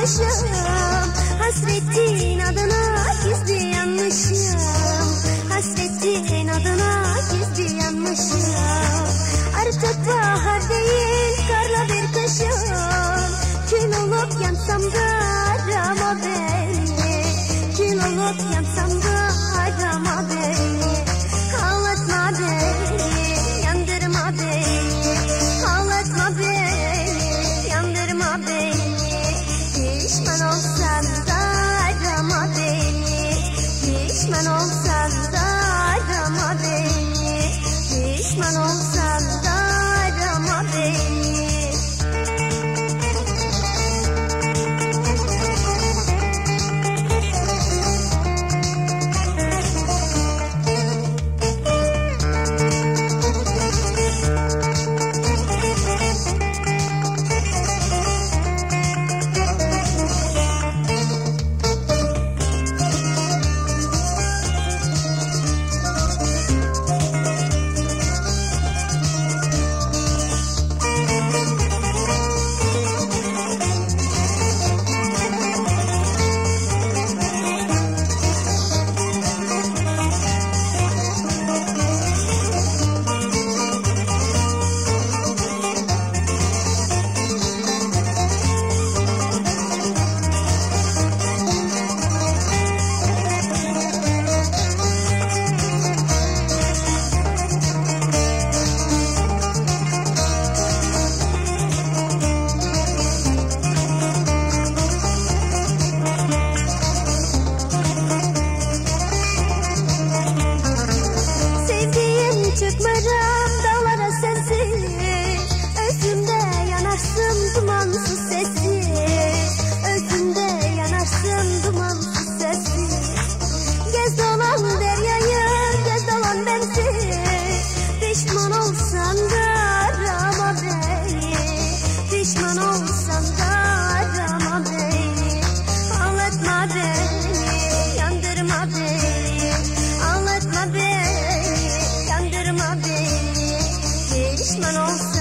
yanmışım Hasretin adına gizli yanmışım Hasretin adına gizli yanmışım Artık bahar değil karla bir kışım Kül olup yansam da arama beni. Kül olup yansam da Pişman olsan da arama beni. Pişman olsan da arama beni Pişman olsan da arama beni. Pişman olsan da arama beni. Ağlatma beni, yandırma beni. Ağlatma beni, yandırma beni. Pişman olsan